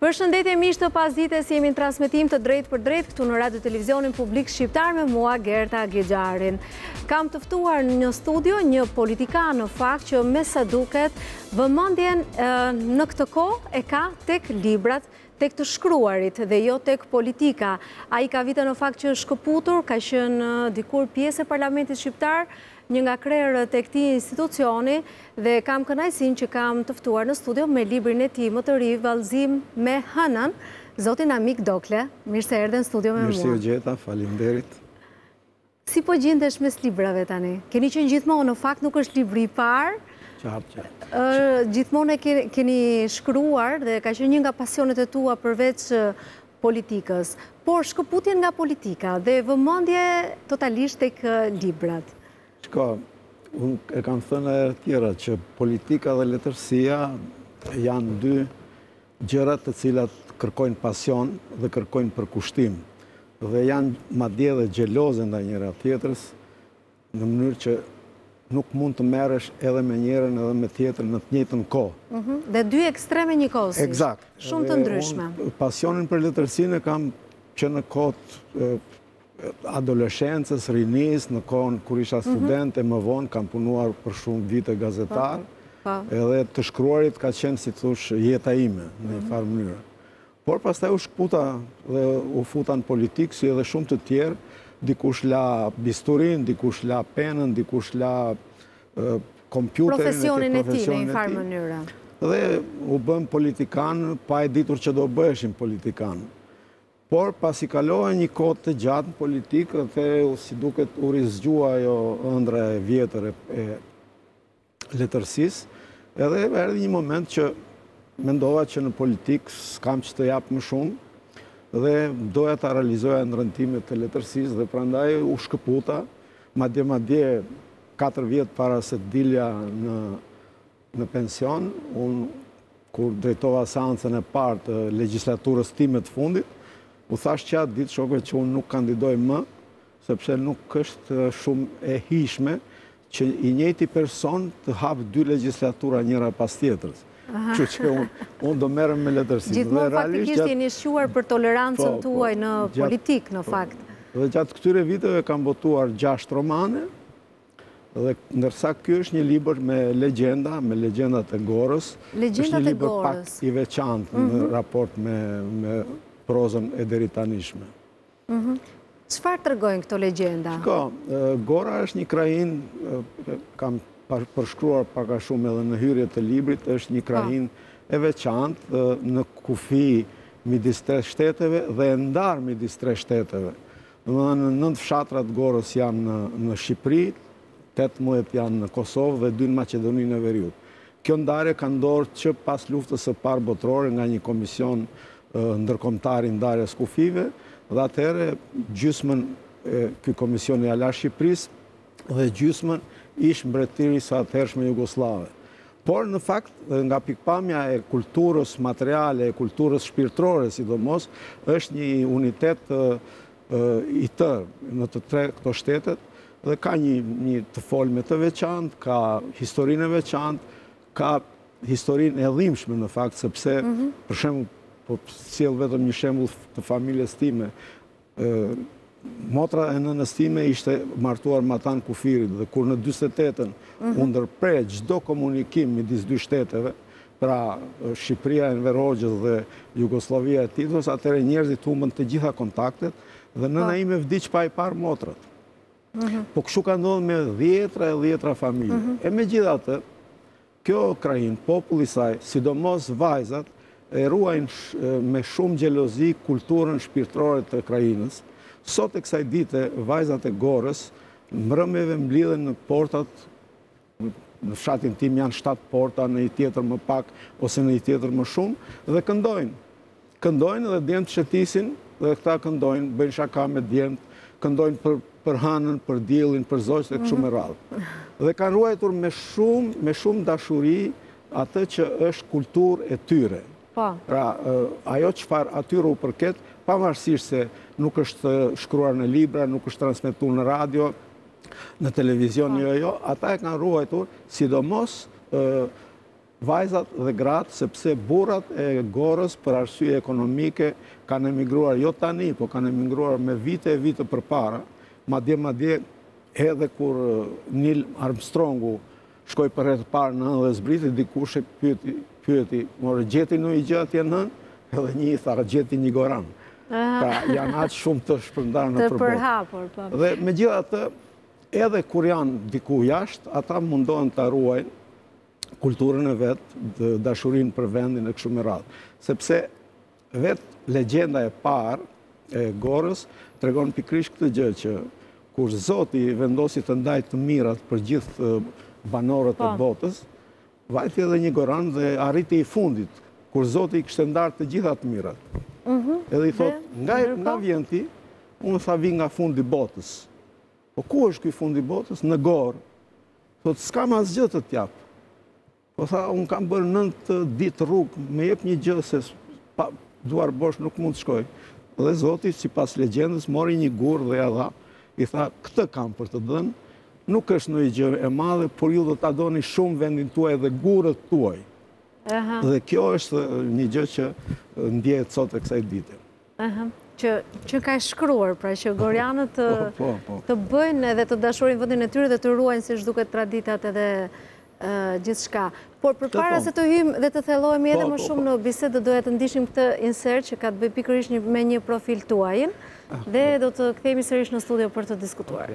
Përshëndetje miq të pasdites jemi në transmetim të drejtpërdrejtë këtu në Radio Televizionin Publik Shqiptar me mua Gerta Gjejarin. Kam të ftuar në studio një politikan në fakt që me sa duket vëmendjen në këtë kohë e ka tek librat tek të shkruarit dhe jo tek politika. Ai ka vite në fakt që është shkëputur, ka qenë dikur pjesë e parlamentit shqiptar, një nga krerët e këtij institucioni dhe kam kënaqësinë që kam të ftuar në studio me librin e tij më të ri Vallëzim me Hënën, zotin Namik Dokle. Mirë se erdhe në studio me mua. Mirë se ju gjeta, faleminderit. Si po gjendesh mes librave tani? Keni qenë gjithmonë, në fakt nuk është libri i parë, Gjithmonë e keni shkruar dhe ka qenë një nga pasionet e tua përveç politikës, por shkëputjen nga politika dhe vëmendje totalisht tek librat. Shiko, unë e kam thënë edhe herë të tjera që politika dhe letërsia janë dy gjëra të cilat kërkojnë pasion dhe kërkojnë përkushtim dhe janë madje edhe xheloze ndaj njëra tjetrës, në mënyrë që nuk mund të merresh edhe me njërën edhe me tjetrën në të njëjtën kohë. Mhm, dhe dy ekstreme njëkohësisht. Ekzakt. Shumë të ndryshme. Pasionin për letërsinë e kam që në kohë të adoleshencës, rinisë, në kohën kur isha mhm. student e më vonë, kam punuar për shumë vite gazetar, po, po. edhe të shkruarit ka qenë si të thuash jeta ime në një mhm. farë mënyre. Por pastaj u shkëputa dhe u futa në politikë si edhe shumë të tjerë, dikush la bisturinë, dikush la penën, dikush la kompjuterin, profesionin e tij në një farë mënyre. Dhe u bëmë politikanë pa e ditur që do bëheshim politikanë. Por pasi kalova një kohë të gjatë në politikë, atëherë si duket u rizgjua ajo ëndra e vjetër e letërsisë, edhe erdhi një moment që mendova që në politikë s'kam ç'të jap më shumë, dhe doja ta realizoja ëndrrën time të letërsisë, dhe prandaj u shkëputa, madje madje, 4 vjet para se të dilja në, në pension, unë kur drejtova seancën e parë të legislaturës time të fundit, u thashë që atë ditë shokëve që unë nuk kandidoj më, sepse nuk është shumë e hijshme që i njëjti person të hapë dy legjislatura njëra pas tjetrës. Kështu që unë do merrem me letërsi. Gjithmonë faktikisht jeni shquar për tolerancën po, po, tuaj në politikë në po. fakt. Dhe gjatë këtyre viteve kam botuar gjashtë romane, dhe ndërsa ky është një libër me legjenda, me legjenda të Gorës, është një libër pak i veçantë në mhm. raport me prozën e deritanishme. Mhm. Çfarë tregojnë këto legjenda? Shiko, Gora është një krahinë, kam përshkruar pak a shumë edhe në hyrje të librit, është një po. krahinë e veçantë në kufi midis tre shteteve dhe e ndarë midis tre shteteve. Nëntë fshatrat e Gorës janë në Shqipëri, tetëmbëdhjetë janë në Kosovë dhe dy në Maqedoninë e Veriut. Kjo ndarje ka ndodhur që pas Luftës së Parë Botërore nga një komision ndërkombëtar i ndarjes së kufijve dhe atëherë gjysmën ky komision ia la Shqipërisë dhe gjysmën ish-Mbretërisë së atëhershme jugosllave. Por në fakt nga pikëpamja e kulturës materiale, e kulturës shpirtërore sidomos, është një unitet i tërë në të tre këto shtetet, Dhe ka një një të folme të veçantë, ka historinë e veçantë, ka historinë e dhimbshme në fakt, sepse mhm. për shembull po sjell vetëm një shembull të familjes time. ë Motra e nënës time ishte martuar matanë kufirit dhe kur në 48-ën mhm. u ndërpre çdo komunikim midis dy shteteve, pra Shqipëria e Enver Hoxhës dhe Jugosllavia e Titos, atëherë njerëzit humbën të gjitha kontaktet dhe nëna po. ime vdiq pa i parë motrat. Po kështu ka ndodh me dhjetra e dhjetra familje. Mhm. E megjithatë, kjo krahinë, populli i saj, sidomos vajzat, e ruajnë me shumë gjelozi kulturën shpirtrore të krahinës. Sot e kësaj dite, vajzat e Gorës, mbrëmjeve mblidhen në portat Në fshatin tim janë shtatë porta, në një tjetër më pak ose në një tjetër më shumë dhe këndojnë. Këndojnë dhe djemtë shetisin dhe këta këndojnë, bëjnë shaka me djemtë, këndojnë për, për hanën, për diellin, për zogjtë e kështu me mhm. radhë. Dhe kanë ruajtur me shumë, me shumë dashuri atë që është kulturë e tyre. Po. Pra, ajo çfarë atyre u përket, pavarësisht se nuk është shkruar në libra, nuk është transmetuar në radio, në televizion jo jo, ata e kanë ruajtur sidomos vajzat dhe gratë sepse burrat e Gorës për arsye ekonomike kanë emigruar jo tani, po kanë emigruar me vite e vite përpara, madje madje edhe kur Neil Armstrongu Shkoi për herë të parë në hënë dhe zbriti dikush e pyeti, pyeti, more gjeti ndonjë gjë atje në hënë? Edhe një i tha, gjeti një goran. Pra janë aq shumë të shpërndarë nëpër botë. Të përhapur, po. Dhe megjithatë, edhe kur janë diku jashtë, ata mundohen ta ruajnë kulturën e vet, dashurinë për vendin e kështu me radhë. Sepse Vetë legjenda e parë e Gorës tregon pikërisht këtë gjë që kur Zoti vendosi të ndajë të mirat për gjithë banorët e botës, vajti edhe një goran dhe arriti i fundit, kur Zoti i kishte ndarë të gjitha të mirat. Mhm. Edhe i thotë, nga vjen ti? Unë tha vij nga fundi i botës. Po ku është ky fundi i botës? Në Gorë. Thotë, s'kam asgjë të të jap. Po tha, unë kam bërë nëntë ditë rrugë, më jep një gjë se duar bosh nuk mund të shkoj. Dhe Zoti, sipas legjendës, mori një gur dhe ia dha. I tha, këtë kam për të dhënë, nuk është një gjë e madhe, por ju do ta doni shumë vendin tuaj dhe gurët tuaj. Dhe kjo është një gjë që ndjehet sot e kësaj dite. Që ka shkruar, pra që gorianët të bëjnë edhe të dashurin vendin e tyre dhe të ruajnë siç duket traditat edhe gjithçka. Por përpara se të hyjmë dhe të thellohemi edhe më shumë në bisedë do të ndiqnim këtë insert që ka të bëjë pikërisht me një profil tuajin dhe do të kthehemi sërish në studio për të diskutuar.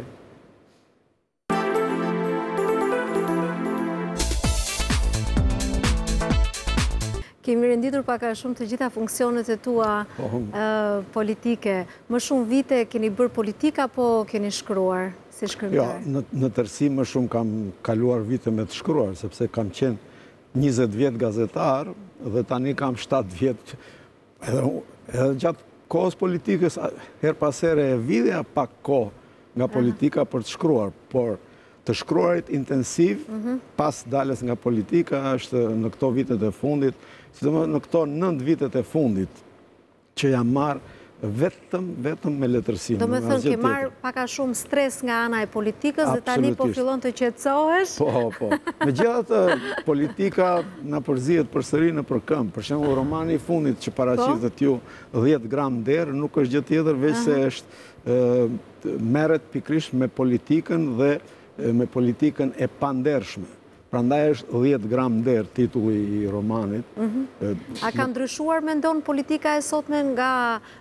Kemi renditur pak a shumë të gjitha funksionet e tua politike. Më shumë vite keni bërë politikë apo keni shkruar si shkrimtar? Jo, në tërësi më shumë kam kaluar vite me të shkruar, sepse kam qenë 20 vjet gazetar dhe tani kam 7 vjet Edhe gjatë kohës së politikës, herë pas here e vidhja pak kohë nga politika për të shkruar, por të shkruarit intensiv pas daljes nga politika është në këto vitet e fundit, sidomos në këto nëntë vitet e fundit, që jam marrë vet Vetëm me letërsi. Domethënë, ke marrë pak a shumë stres nga ana e politikës dhe tani po fillon të qetësohesh? Po, po. Megjithatë politika na përzihet përsëri nëpër këmbë. Për shembull romani i fundit që paraqitët ju, 10 gram nder, nuk është gjë tjetër, veçse është merret pikërisht me politikën dhe me politikën e pandershme. Prandaj është dhjetë gram nder titulli i romanit. A ka ndryshuar mendon politika e sotme nga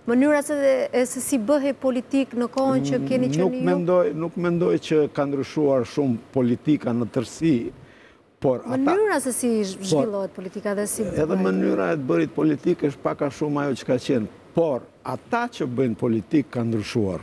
mënyra se si bëhej politikë në kohën që keni qenë ju? Nuk mendoj që ka ndryshuar shumë politika në tërësi, por ata... Mënyra se si zhvillohet politika dhe si bëhet... Edhe mënyra e të bërit politikë është pak a shumë ajo që ka qenë, por ata që bëjnë politikë ka ndryshuar.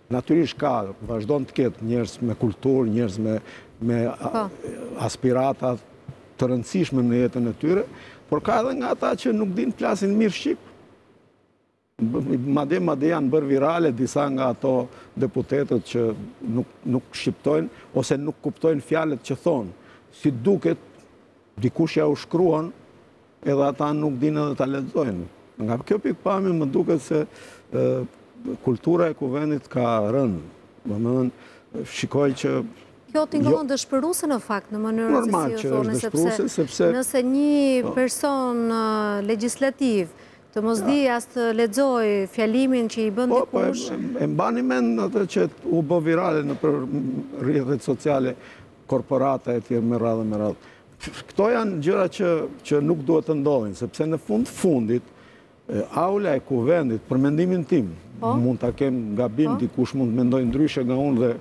Natyrisht ka, vazhdon të ketë njerëz me kulturë, njerëz me me po. aspirata të rëndësishme në jetën e tyre, por ka edhe nga ata që nuk dinë të flasin mirë shqip. Madje madje janë bërë virale disa nga ato deputetët që nuk nuk shqiptojnë ose nuk kuptojnë fjalët që thonë. Si duket dikush jua shkruan Edhe ata nuk dinë edhe ta lexojnë. Nga kjo pikëpamje më duket se kultura e kuvendit ka rënë. Domethënë shikoj që Kjo tingëllon jo. dëshpëruese në fakt në mënyrën se si ju thoni sepse, sepse nëse një po. person legjislativ të mos dijë as të lexojë fjalimin që i bën po, po, dikush. Po, e mbani mend atë që u bë virale nëpër rrjetet sociale, korporata e tjerë me radhë me radhë. Këto janë gjëra që që nuk duhet të ndodhin, sepse në fund të fundit aula e kuvendit, për mendimin tim, po? mund ta kem gabim, po? dikush mund të mendojë ndryshe nga unë dhe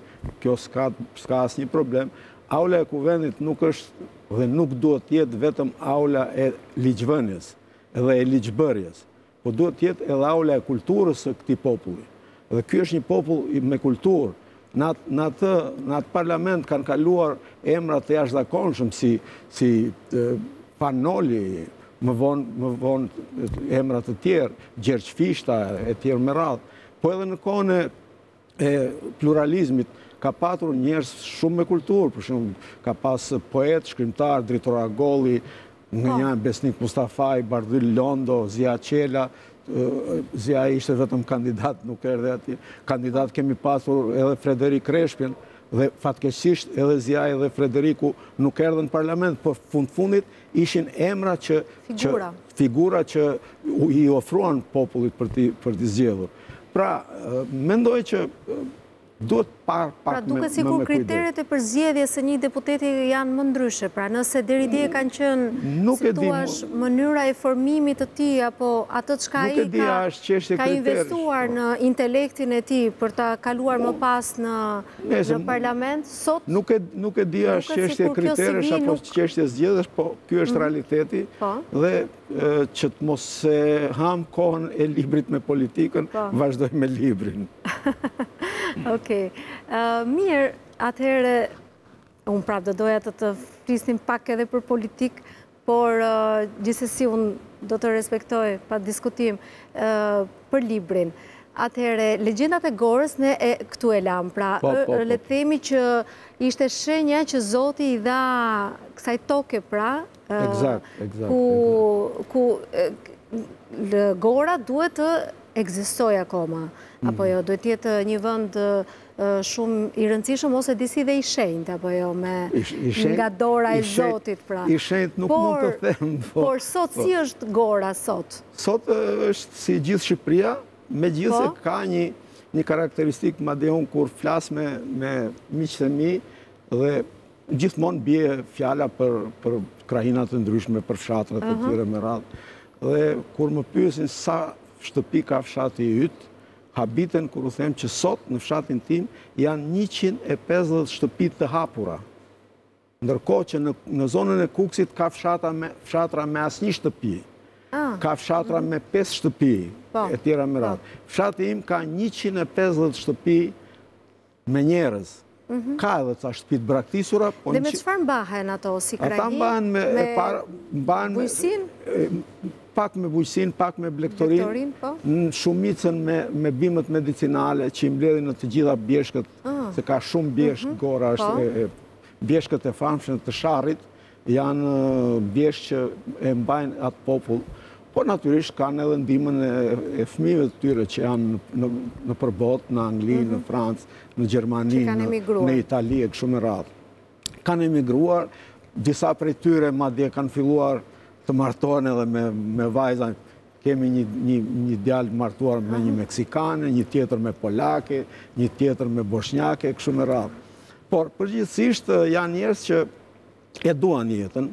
kjo s'ka s'ka asnjë problem. Aula e kuvendit nuk është dhe nuk duhet të jetë vetëm aula e ligjvënies dhe e ligjbërjes. por duhet të jetë edhe aula e kulturës së këtij populli. Dhe ky është një popull me kulturë. Në atë, në atë, në atë parlament kanë kaluar emra të jashtëzakonshëm si si Fan Noli, më vonë më vonë emra të tjerë, Gjergj Fishta e tjerë me radhë. Po edhe në kohën e e pluralizmit ka patur njerëz shumë me kulturë, për shembull ka pas poetë, shkrimtarë, Dritëro Agolli, nga po. një Besnik Mustafaj, Bardhyl Londo, Zija Çela, Zija ishte vetëm kandidat, nuk erdhi aty, kandidat kemi patur edhe Frederik Rreshpjen, dhe fatkeqësisht edhe Zija edhe Frederiku nuk erdhën në parlament, por në fund të fundit ishin emra që... Figura. Figura që i ofruan popullit për t'i zgjedhur. Pra, mendoj që duhet parë pak pra, me kujdes. Pra, duket sikur kriteret e përzgjedhjes së një deputeti janë më ndryshe, pra nëse deri dje kanë qenë si të thuash mënyra e formimit të tij, apo atë çka i ka investuar në intelektin e tij për ta kaluar më pas në parlament, sot nuk e di është çështje kriteresh apo çështje zgjedhësish, po kjo është mm. realiteti po. dhe Që të mos e ham kohën e librit me politikën, po. vazhdoj me librin. Oke, mirë, atëhere, unë prapë do doja të të flisnim pak edhe për politikë, por gjithsesi unë do të respektoj pa diskutim për librin. Atëhere, legjendat e Gorës në këtu e lamë, pra, po, po, po. le themi që ishte shenja që Zoti i dha kësaj toke, pra, ku Gora duhet të ekzistojë akoma, apo jo, duhet të jetë një vend shumë i rëndësishëm ose disi dhe i shenjtë, apo jo, me nga dora e Zotit, pra. I shenjtë nuk mund të them, po. Por sot, si është Gora sot? Sot është si gjithë Shqipëria, megjithëse po. ka një karakteristikë, madje unë kur flas me miqtë e mi, dhe Gjithmonë bie fjala për, për krahinat e ndryshme, për fshatrat e tjere me radhë. Dhe kur më pyesin sa shtëpi ka fshati yt, habiten kur u them që sot në fshatin tim janë 150 shtëpi të hapura. Ndërkohë që në, në zonën e Kukësit ka fshatra me, fshatra me asnjë shtëpi. Ah. Ka fshatra me 5 shtëpi po, e tjera me po. radhë. Fshati im ka 150 shtëpi Me njerëz. Ka edhe ca shtëpi të braktisura. Po Dhe me çfarë mbahen ato, si krajni? Ata mbahen me... Mbahen me... Bujqësinë? Pak me bujqësinë, pak me blegtorinë. Blegtorinë, po? Në shumicën me bimët medicinale që i mbledhin në të gjitha bjeshkët, ah. se ka shumë bjeshkë, mhm. Gora është po. bjeshkët e famshme të Sharrit, Janë bjeshkë që e mbajnë atë popull, por natyrisht kanë edhe ndihmën e fëmijëve të tyre që janë nëpër botë, në Angli, mhm. në Francë, në Gjermani, në Itali e kështu me radhë. Kanë emigruar, disa prej tyre madje kanë filluar të martohen edhe me vajzan, kemi një djalë të martuar me një meksikane, një tjetër me polake, një tjetër me boshnjake e kështu me radhë. Por, përgjithësisht, janë njerëz që e duan jetën,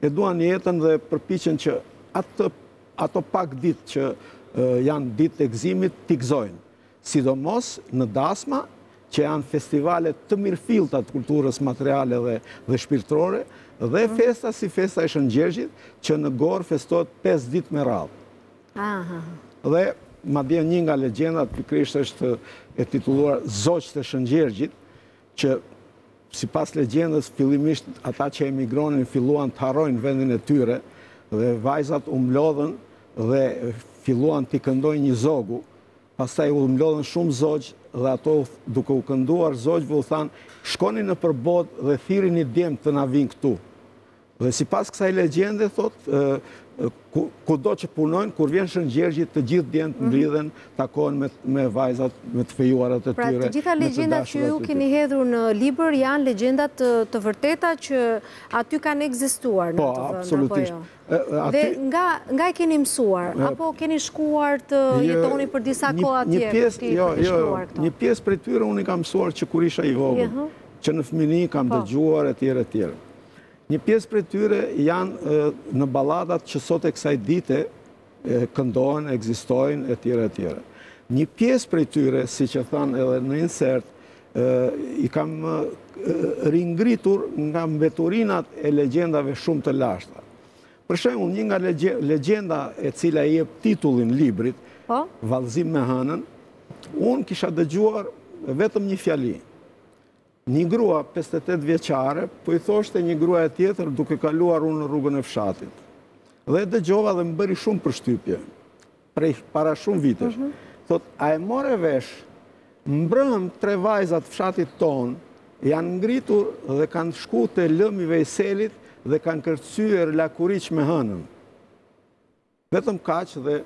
e duan jetën dhe përpiqen që atë, ato pak ditë që janë ditë të gëzimit, t'i gëzojnë. Sidomos në dasma, që janë festivale të mirëfillta të kulturës materiale dhe, dhe shpirtërore, dhe mhm. festa si festa e Shën Gjergjit, që në Gorë festohet 5 ditë me radhë. Aha. Dhe, madje një nga legjendat, pikërisht është e titulluar Zogjtë e Shën Gjergjit, që sipas legjendës fillimisht ata që emigronin filluan të harrojnë vendin e tyre dhe vajzat u mblodhën dhe filluan t'i këndojnë një zogu. Pastaj u mblodhën shumë zogj dhe ato duke u kënduar zogjve u thanë shkoni nëpër botë dhe thirrini djem të na vijnë këtu. Dhe sipas kësaj legjende, thotë, kudo që punojnë, kur vjen Shën Gjergji, të gjithë djemtë mhm. mblidhen, takohen me vajzat, me të fejuarat e pra, tyre. Pra, të gjitha legjendat që ju keni hedhur në libër, janë legjenda të vërteta që aty kanë ekzistuar në po, të vend, apo jo? Po, absolutisht. Dhe nga i keni mësuar, apo keni shkuar të jetoni për disa kohë atje, për t'i jo, jo, shkruar këto? Një pjesë prej tyre unë i kam mësuar që kur isha i vogël, që në fëmijëri kam dëgjuar e tjera e tjera. Një pjesë prej tyre janë në baladat që sot e kësaj dite këndohen, ekzistojnë etj etj. Një pjesë prej tyre, siç e thanë edhe në insert, i kam ringritur nga mbeturinat e legjendave shumë të lashta. Për shembull, një nga legjenda e cila i jep titullin librit, po? Vallëzim me hënën, unë kisha dëgjuar vetëm një fjali. Një grua pesëdhjetë e tetë vjeçare po i thoshte një gruaje tjetër duke kaluar unë në rrugën e fshatit. Dhe e dëgjova dhe më bëri shumë përshtypje. Prej para shumë vitesh. Mhm. Thotë, a e more vesh? Mbrëmë tre vajza të fshatit tonë janë ngritur dhe kanë shku te lëmi i Vejselit dhe kanë kërcyer lakuriq me hënën. Vetëm kaq dhe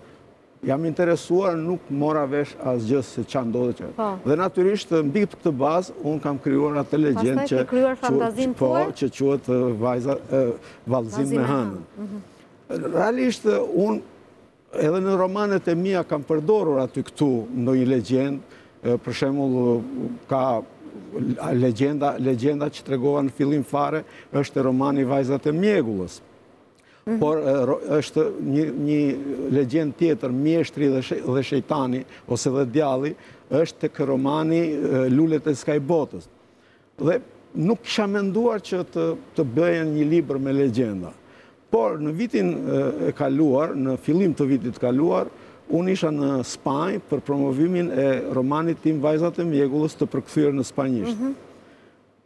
jam interesuar nuk mora vesh asgjë se ça ndodhi. Po. Dhe natyrisht mbi këtë bazë unë kam krijuar atë legjendë që po, që quhet vajza vallëzim me hënën. Mhm. Realisht unë edhe në romanet e mia kam përdorur aty këtu ndonjë legjendë, për shembull ka legjenda, legjenda që tregova në fillim fare është te romani Vajzat e mjegullës. Mhm. Por është një legjendë tjetër, mjeshtri dhe shejtani, ose dhe djalli, është tek romani Lulet e skajbotës. Dhe nuk kisha menduar që të bëja një libër me legjenda. Por në vitin e kaluar, në fillim të vitit të kaluar, unë isha në Spanjë për promovimin e romanit tim Vajzat e Mjegullës të përkthyer në spanjisht. Mhm.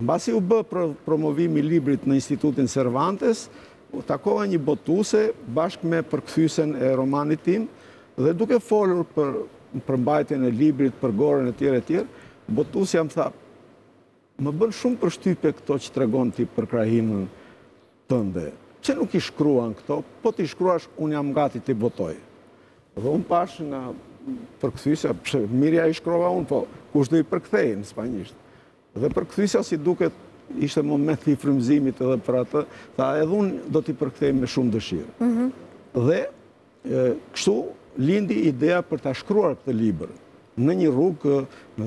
Mbasi u bë promovimi i librit në Institutin Cervantes, takova një botuese bashkë me përkthyesen e romanit tim dhe duke folur për përmbajtjen e librit, për gorën etj etj, botuesja më tha, Më bën shumë përshtypje këto që tregon ti për krahinën. tënde, pse nuk i shkruan këto, po t'i shkruash unë jam gati t'i botoj. Dhe unë pashë nga përkthyesja, se mirë, ja i shkrova unë, po kush do i përkthejë në spanjisht. Dhe përkthyesja si duket ishte moment i frymëzimit edhe për atë, tha edhe unë do t'i përkthej me shumë dëshirë. Mhm. Dhe Kështu lindi ideja për ta shkruar këtë libër në një rrugë,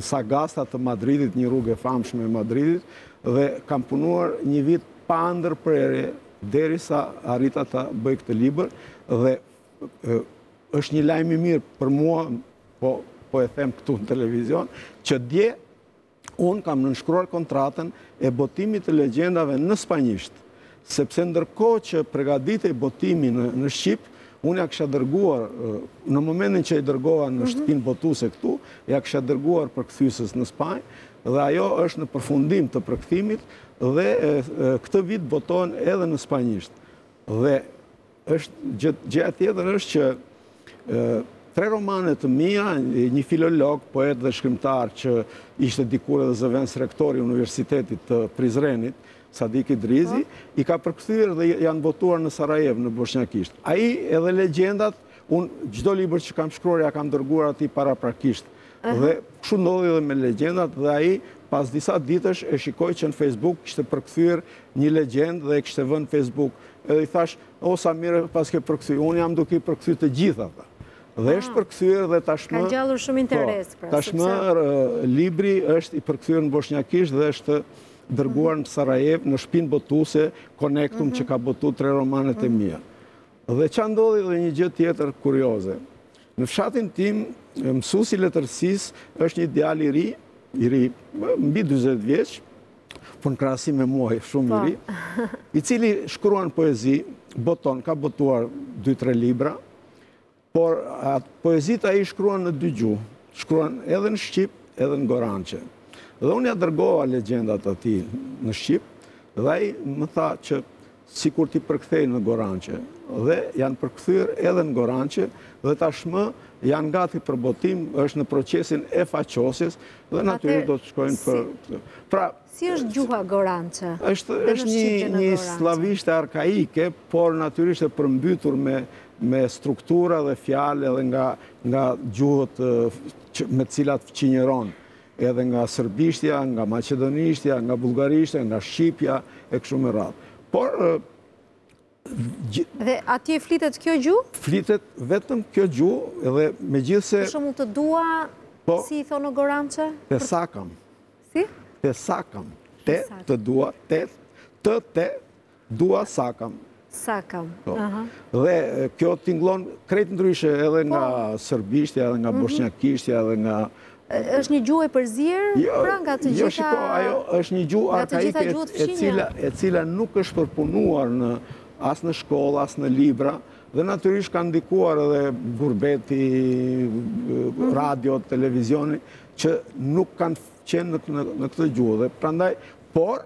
Sagasta të Madridit, një rrugë e famshme e Madridit dhe kam punuar një vit pa ndërprerje derisa arrita ta bëj këtë libër dhe është një lajm i mirë për mua, po po e them këtu në televizion, që dje Unë kam nënshkruar kontratën e botimit të legjendave në spanjisht, sepse ndërkohë që pregaditej botimi në, në Shqip, unë ja kisha dërguar, në momentin që i dërgova në mhm. shtëpinë botuese këtu, ja kisha dërguar përkthyeses në Spanjë, dhe ajo është në përfundim të përkthimit, dhe këtë vit botohen edhe në spanjisht. Dhe Është gjë gjëja tjetër është që tre romane të mia, një filolog, poet dhe shkrimtar që ishte dikur edhe zëvendësrektor i Universitetit të Prizrenit, Sadik Idrizi, po. i ka përkthyer dhe janë botuar në Sarajevë, në boshnjakisht. Ai edhe legjendat, unë çdo libër që kam shkruar ja kam dërguar atij paraprakisht Dhe kështu ndodhi edhe me legjendat dhe ai pas disa ditësh e shikoj që në Facebook kishte përkthyer një legjendë dhe e kishte vënë në Facebook. Edhe i thashë, o sa mirë paske përkthy, unë jam duke i përkthy të gjitha. Dhe ah. është përkthyer dhe tashmë... Ka ngjallur shumë po, interes. Pra, tashmë libri është i përkthyer në boshnjakisht dhe është dërguar në Sarajevë, në shpinë botuese, Connectum, mhm. që ka botu tre romanet e mhm. mia. Dhe ça ndodhi dhe një gjë tjetër kurioze. Në fshatin tim, mësues i letërsisë është një djalë i ri, i ri, mbi 40 vjeç, por në krahasim me mua shumë i po. ri, i cili shkruan poezi, boton, ka botuar 2-3 libra, por poezitë ai shkruan në dy gjuhë, shkruan edhe në shqip, edhe në gorançe. Dhe unë ja dërgova legjendat atij në shqip, dhe ai më tha që sikur t'i përkthej në gorançe dhe janë përkthyer edhe në gorançe dhe tashmë janë gati për botim, është në procesin e faqosjes dhe natyrisht do të shkojnë për këtë. Pra, si është gjuha gorançe? Është është një një slavishte arkaike, por natyrisht e përmbytur me me struktura dhe fjalë edhe nga nga gjuhët me të cilat fqinjëron. edhe nga sërbishtja, nga maqedonishtja, nga bullgarishtja, nga shqipja, e kështu me radhë. Por... Dhe atje flitet kjo gjuhë? Flitet vetëm kjo gjuhë dhe megjithëse... Për shembull të dua, po, si i thonë në gorançe? Te sakam. Si? Te sakam. Te, të dua, te, të, te, Dua sa kam. Sa kam, po. aha. Dhe kjo tingëllon krejt ndryshe edhe nga po. sërbishtja, edhe nga mhm. boshnjakishtja, edhe nga... është një gjuhë e përzirë, jo, pra nga të jo, gjitha... Jo, shiko, ajo është një gjuhë arkaike e cila, e cila nuk është përpunuar në as në shkollë, as në libra, dhe natyrisht kanë ndikuar edhe gurbeti, mhm. radio, televizioni, që nuk kanë qenë në, në, në këtë gjuhë. Dhe prandaj, por,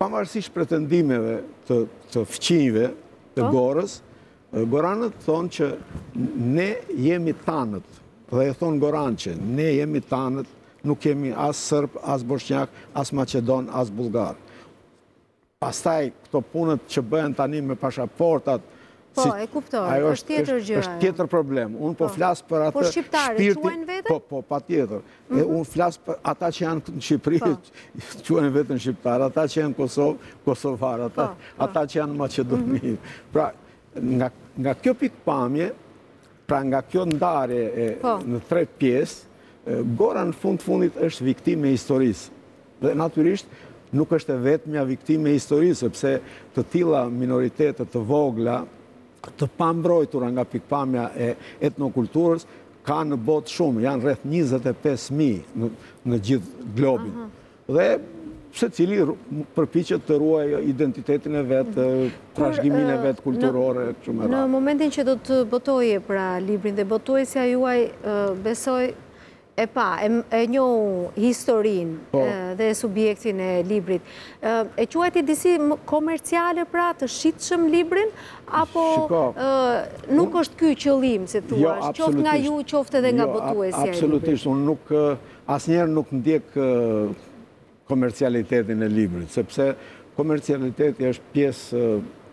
Pavarësisht pretendimeve të, të fqinjve të po. Gorës, Goranët thonë që ne jemi tanët, dhe e thonë Goran që ne jemi tanët, nuk jemi as sërb, as boshnjak, as maqedon, as bullgar. Pastaj këto punët që bëhen tani me pashaportat, Po, e kuptoj, është tjetër gjë. është tjetër problem. Unë po, po. flas për atë shpirtin... Po shqiptarë, quajnë veten? Po, po, patjetër. Mhm. Unë flas për ata që janë në Shqipëri, quajnë po. veten shqiptarë, ata që janë Kosovë, Kosovarë, po, ata që janë Maqedoni. Mhm. Pra, nga kjo pikëpamje, Pra nga kjo ndarje po. në tre pjesë, Gora në fund të fundit është viktimë e historisë. Dhe natyrisht nuk është e vetmja viktimë e historisë, sepse të tilla minoritete të vogla, të pambrojtura nga pikëpamja e etnokulturës, ka në botë shumë, janë rreth 25.000 në, në gjithë globin. Dhe secili përpiqet të ruajë identitetin e vet, trashëgiminë e vet kulturore kështu me radhë. Në momentin që do të botoje pra librin dhe botuesja juaj besoj e pa, e njohu historinë po. dhe subjektin e librit. E quajti disi komerciale pra të shitshëm librin apo nuk është ky qëllim si thua, jo, qoftë nga ju, qoftë edhe nga jo, botuesja e librit. Absolutisht, unë nuk Asnjëherë nuk ndjek komercialitetin e librit, sepse komercialiteti është pjesë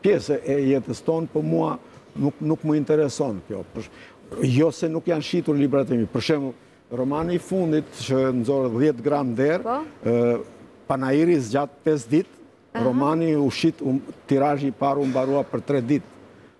pjesë e jetës tonë, po mua nuk nuk më intereson kjo. Për, jo se nuk janë shitur librat e mi. Për shembull, romani i fundit që nxora 10 gram nder, po? Panairi zgjat 5 ditë, romani u shit, um, tirazhi i parë u mbarua për 3 ditë.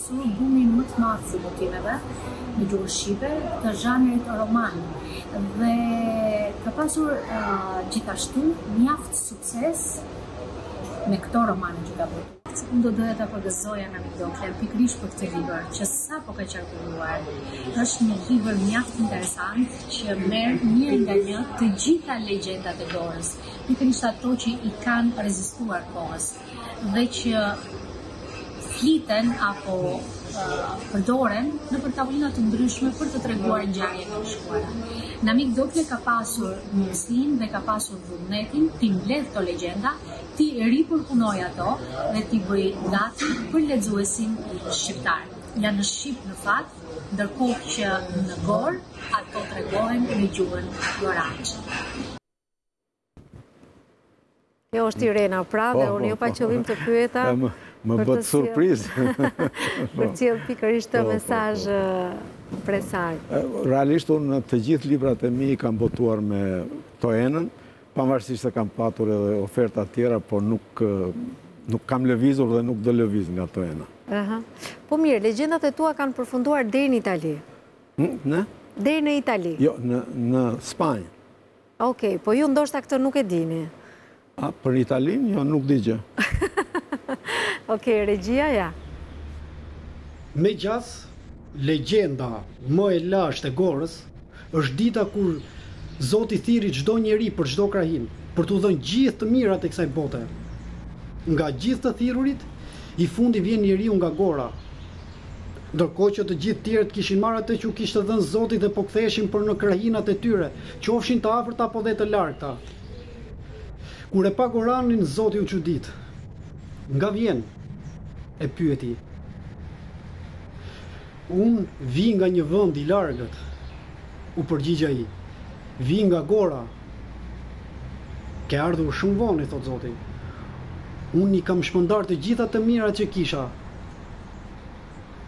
Suri bumin më të madh të botimeve në gjuhën shqipe të zhanrit roman dhe ka pasur gjithashtu mjaft sukses me këto romane që ka bërë. Unë do doja ta përgëzoja Namik Doklen pikërisht për këtë libër që sapo ka qarkulluar. Është një libër mjaft interesant që merr një nga një të gjitha legjendat e Gorës, pikërisht ato që i kanë rezistuar kohës. dhe që fliten apo përdoren nëpër tavolina të ndryshme për të treguar ngjarje të shkuara. Namik Dokle ka pasur mundësinë dhe ka pasur vullnetin t'i mbledhë këto legjenda, t'i ripërpunojë ato dhe t'i bëjë gati për lexuesin shqiptar. Ja në shqip në fakt, ndërkohë që në Gorë ato tregohen në gjuhën gorançe. Kjo është Irena, pra dhe po, unë jo po, pa po. qëllim të pyeta... Më bëtë surpriz. Për cilë pikërisht të mysafirë e sallë. Realisht unë në të gjithë librat e mi kam botuar me Toenën, pavarësisht se kam patur edhe oferta të tjera, por nuk nuk kam lëvizur dhe nuk do lëviz nga Toena. Po mirë, legjendat e tua kanë përfunduar deri në Itali. Në? Deri në Itali. Jo, në Spanjë. Ok, po ju ndoshta këtë nuk e dini. A, për Italinë, jo, nuk di gjë. Ok, regjia, ja. Me gjas, legjenda më e lashtë e Gorës është dita kur Zoti thirri çdo njeri për çdo krahinë, për t'u dhënë gjithë të mirat e kësaj bote. Nga gjithë të thirrurit, i fundi vjen njeriu nga Gora. Ndërkohë që të gjithë tjerët kishin marrë atë që u kishte dhënë Zoti dhe po ktheheshin për në krahinat e tyre, qofshin të afërta apo dhe të largëta. Kur e pa goranin, Zoti u çudit. Nga vjen? e pyeti. Unë vij nga një vend i largët, u përgjigj ai. Vij nga Gora. Ke ardhur shumë vonë, i thotë Zoti. Unë i kam shpërndarë të gjitha të mirat që kisha,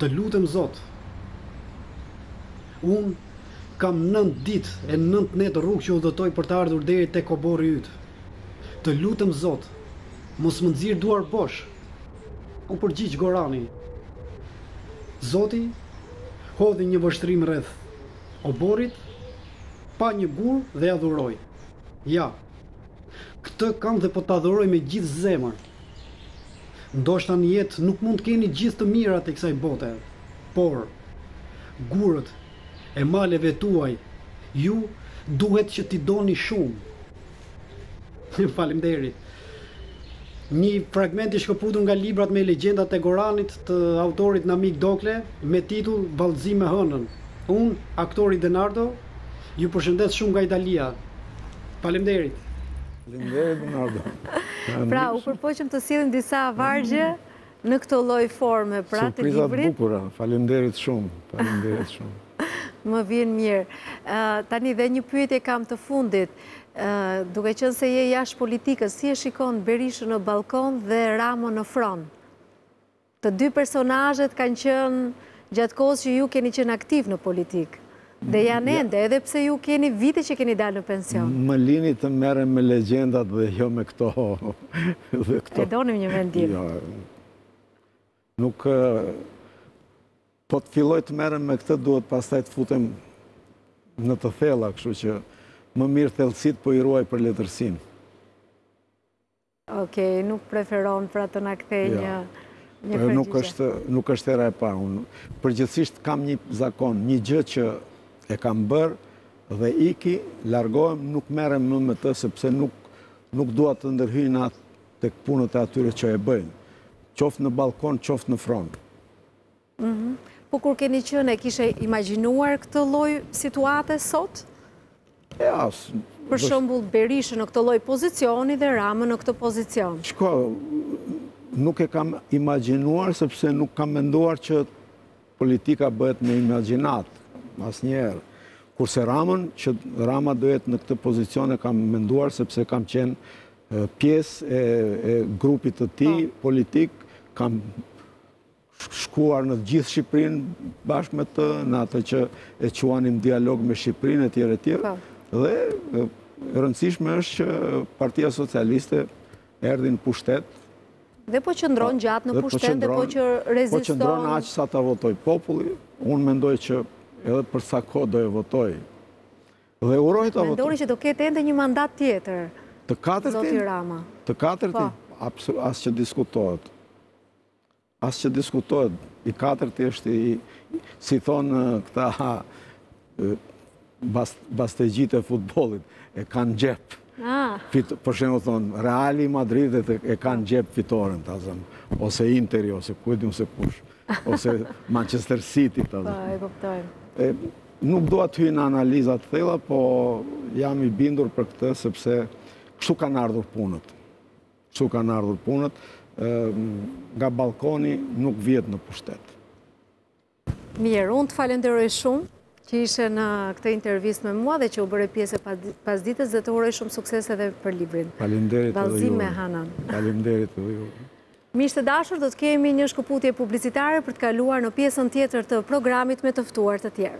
Të lutem Zot. Unë kam 9 ditë e 9 netë rrugë që udhëtoj për të ardhur deri tek oborri yt. Të lutem Zot, mos më nxirr duarbosh. U përgjigj gorani. Zoti hodhi një vështrim rreth oborrit, pa një gur dhe ia dhuroi. Ja. Këtë kam dhe po ta dhuroj me gjithë zemër. Ndoshta në jetë nuk mund të keni gjithë të mirat e kësaj bote, por gurët e maleve tuaj ju duhet që t'i doni shumë. Faleminderit. Një fragment i shkëputur nga librat me legjendat e Goranit të autorit Namik Dokle, me titull Vallëzim me hënën. Unë, aktori Denardo, Ju përshëndet shumë nga Italia. Faleminderit. Faleminderit Leonardo. Pra, u përpoqëm të sillim disa vargje në këtë lloj forme, pra të librit. Surpriza të bukura. Faleminderit shumë. Faleminderit shumë. Më vjen mirë. Tani dhe një pyetje kam të fundit. Duke qenë se je jashtë politikës, si e shikon Berishën në ballkon dhe Ramën në fron? Të dy personazhet kanë qenë gjatë kohës që ju keni qenë aktiv në politikë dhe janë ende, edhe pse ju keni vite që keni dalë në pension. Më lini të merrem me legjendat dhe jo me këto. E donim një vendim. Nuk po të filloj të merrem me këtë duhet pastaj të futem në të thella, kështu që më mirë thellësitë po i ruaj për letërsinë. Ok, nuk preferon pra të na kthesh një një përgjigje. Nuk është nuk është hera e parë. Unë përgjithsisht kam një zakon, një gjë që e kam bërë dhe iki, largohem, nuk merrem më me të sepse nuk nuk dua të ndërhyj në atë tek punët e atyre që e bëjnë. Qoftë në ballkon, qoftë në front. Po kur keni qenë e kishe imagjinuar këtë lloj situate sot? E as. Për shembull Berishën në këtë lloj pozicioni dhe Ramën në këtë pozicion. Shiko, nuk e kam imagjinuar sepse nuk kam menduar që politika bëhet me imagjinatë, asnjëherë. Kurse Ramën, që Rama do jetë në këtë pozicion e kam menduar sepse kam qenë pjesë e grupit të tij po. politik, kam shkuar në gjithë Shqipërinë bashkë me të, në atë që e quanim dialog me Shqipërinë e tjerë e tjerë, po. dhe e rëndësishme është që partia socialiste erdhi në pushtet, Dhe po qëndron po, gjatë në po pushtet dhe po që reziston... Po qëndron aq sa ta votojë populli, unë mendoj që edhe për ca kohë do e votojë. Dhe uroj ta votojë. Mendoni që do ketë ende një mandat tjetër, Zoti Rama. Të katërtin? Të katërtin? Po. As që diskutohet. As që diskutohet, i katërti është i, si thonë këta bas, bastexhinjtë e futbollit, e kanë në xhep. Ah. Fit, për shembull thonë, Reali i Madridit e, e kanë në xhep fitoren, ta zëmë, ose Interi, ose kujtë, ose kush, ose Manchester City, ta zëmë. Po, e kuptojmë. Nuk dua të hyj në analiza të thella, po jam i bindur për këtë, sepse kështu kanë ardhur punët. Kështu kanë ardhur punët, nga ballkoni nuk vihet në pushtet. Mirë, unë të falenderoj shumë që ishe në këtë intervistë me mua dhe që u bëre pjesë e pasdites dhe të uroj shumë sukses edhe për librin. Faleminderit edhe ju. me Hanën. Faleminderit edhe ju. Miq të dashur, do të kemi një shkëputje publicitare për të kaluar në pjesën tjetër të programit me të ftuar të tjerë.